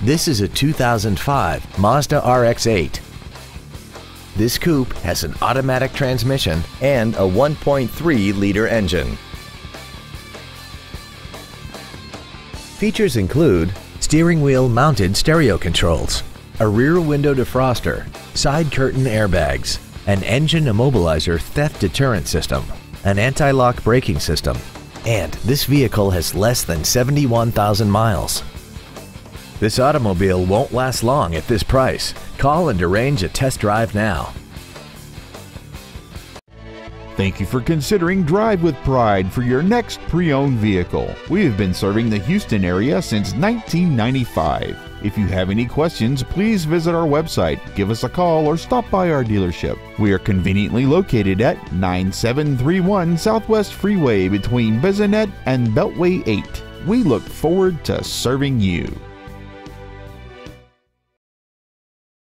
This is a 2005 Mazda RX-8. This coupe has an automatic transmission and a 1.3-liter engine. Features include steering wheel mounted stereo controls, a rear window defroster, side curtain airbags, an engine immobilizer theft deterrent system, an anti-lock braking system, and this vehicle has less than 71,000 miles. This automobile won't last long at this price. Call and arrange a test drive now. Thank you for considering Drive with Pride for your next pre owned vehicle. We have been serving the Houston area since 1995. If you have any questions, please visit our website, give us a call, or stop by our dealership. We are conveniently located at 9731 Southwest Freeway between Bissonnet and Beltway 8. We look forward to serving you.